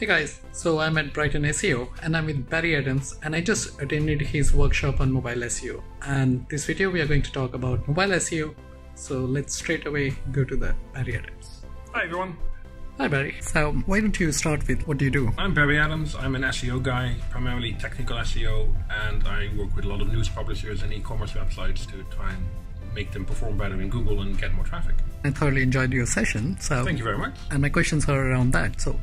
Hey guys, so I'm at Brighton SEO and I'm with Barry Adams and I just attended his workshop on mobile SEO. And this video we are going to talk about mobile SEO. So let's straight away go to the Barry Adams. Hi everyone. Hi Barry. So why don't you start with what do you do? I'm Barry Adams. I'm an SEO guy, primarily technical SEO, and I work with a lot of news publishers and e-commerce websites to try and make them perform better in Google and get more traffic. I thoroughly enjoyed your session. So Thank you very much. And my questions are around that. So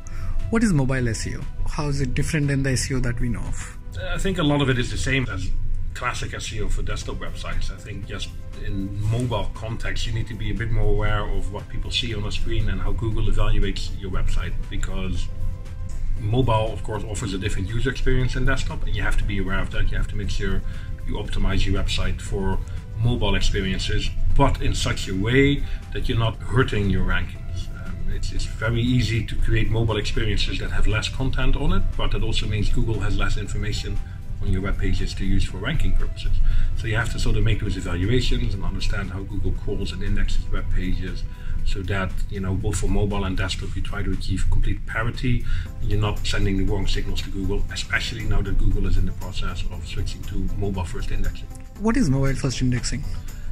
what is mobile SEO? How is it different than the SEO that we know of? Uh, I think a lot of it is the same as classic SEO for desktop websites. I think just in mobile context, you need to be a bit more aware of what people see on the screen and how Google evaluates your website because mobile, of course, offers a different user experience than desktop, and you have to be aware of that. You have to make sure you optimize your website for mobile experiences, but in such a way that you're not hurting your rankings. Um, it's, it's very easy to create mobile experiences that have less content on it, but that also means Google has less information on your web pages to use for ranking purposes. So you have to sort of make those evaluations and understand how Google crawls and indexes web pages so that, you know, both for mobile and desktop you try to achieve complete parity. You're not sending the wrong signals to Google, especially now that Google is in the process of switching to mobile first indexing. What is mobile first indexing?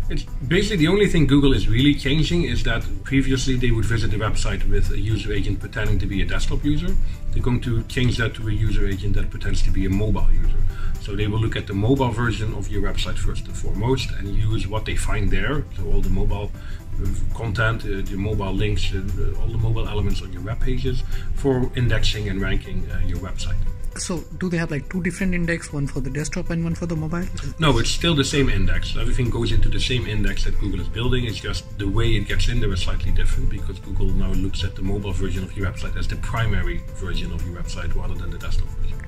It's basically the only thing Google is really changing is that previously they would visit the website with a user agent pretending to be a desktop user. They're going to change that to a user agent that pretends to be a mobile user. So they will look at the mobile version of your website first and foremost and use what they find there, so all the mobile uh, content, uh, the mobile links, uh, all the mobile elements on your web pages for indexing and ranking uh, your website. So, do they have like two different index, one for the desktop and one for the mobile? No, it's still the same index. Everything goes into the same index that Google is building. It's just the way it gets in there is slightly different because Google now looks at the mobile version of your website as the primary version of your website rather than the desktop version.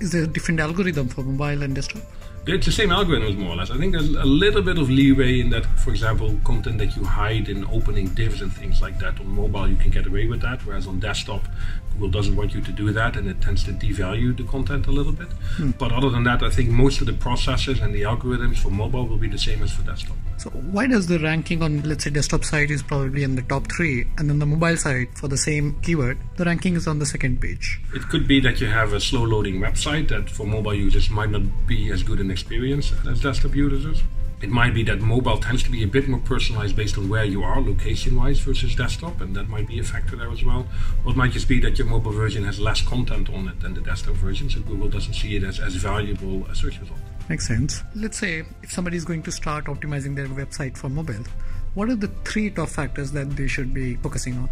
Is there a different algorithm for mobile and desktop? It's the same algorithms more or less. I think there's a little bit of leeway in that, for example, content that you hide in opening divs and things like that on mobile, you can get away with that, whereas on desktop, Google doesn't want you to do that and it tends to devalue the content a little bit. Hmm. But other than that, I think most of the processes and the algorithms for mobile will be the same as for desktop. So why does the ranking on, let's say, desktop side is probably in the top three, and then the mobile side for the same keyword, the ranking is on the second page? It could be that you have a slow loading website that for mobile users might not be as good an experience as desktop users. It might be that mobile tends to be a bit more personalized based on where you are location wise versus desktop, and that might be a factor there as well. Or it might just be that your mobile version has less content on it than the desktop version, so Google doesn't see it as, as valuable a search result. Makes sense. Let's say if somebody is going to start optimizing their website for mobile, what are the three top factors that they should be focusing on?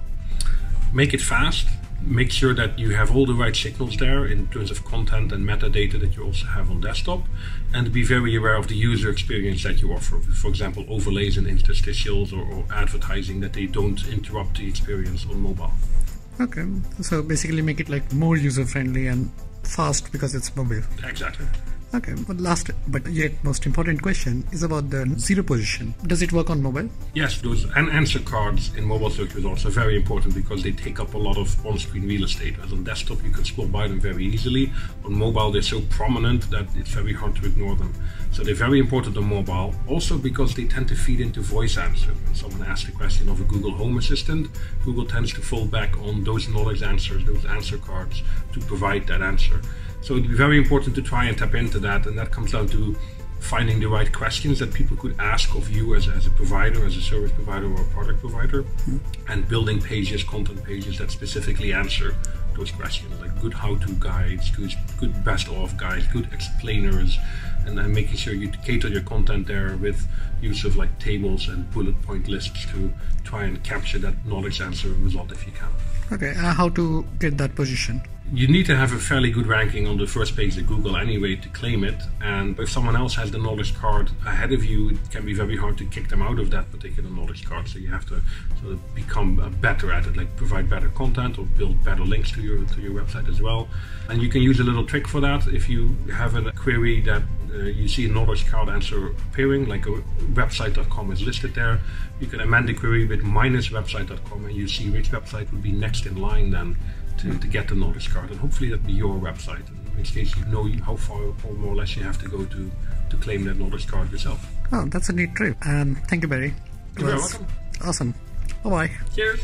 Make it fast, make sure that you have all the right signals there in terms of content and metadata that you also have on desktop. And be very aware of the user experience that you offer. For example overlays and interstitials or, or advertising that they don't interrupt the experience on mobile. Okay. So basically make it like more user friendly and fast because it's mobile. Exactly Okay, but last but yet most important question is about the zero position. Does it work on mobile? Yes, those and answer cards in mobile search results are very important because they take up a lot of on-screen real estate. As on desktop, you can scroll by them very easily. On mobile, they're so prominent that it's very hard to ignore them. So they're very important on mobile. Also because they tend to feed into voice answer. When someone asks a question of a Google Home Assistant, Google tends to fall back on those knowledge answers, those answer cards, to provide that answer. So it'd be very important to try and tap into that, and that comes down to finding the right questions that people could ask of you as, as a provider, as a service provider or a product provider, mm-hmm. and building pages, content pages that specifically answer those questions, like good how-to guides, good, good best-of guides, good explainers, and then making sure you cater your content there with use of like tables and bullet point lists to try and capture that knowledge answer result if you can. Okay, uh, how to get that position? You need to have a fairly good ranking on the first page of Google anyway to claim it. And if someone else has the knowledge card ahead of you, it can be very hard to kick them out of that particular knowledge card. So you have to sort of become better at it, like provide better content or build better links to your to your website as well. And you can use a little trick for that. If you have a query that uh, you see a knowledge card answer appearing, like a website.com is listed there, you can amend the query with minus website.com and you see which website would be next in line then to, to get the knowledge card, and hopefully that be your website. In which case, you know how far or more or less you have to go to to claim that knowledge card yourself. Oh, that's a neat trick. Um, thank you, Barry. It You're welcome. Awesome. Bye bye. Cheers.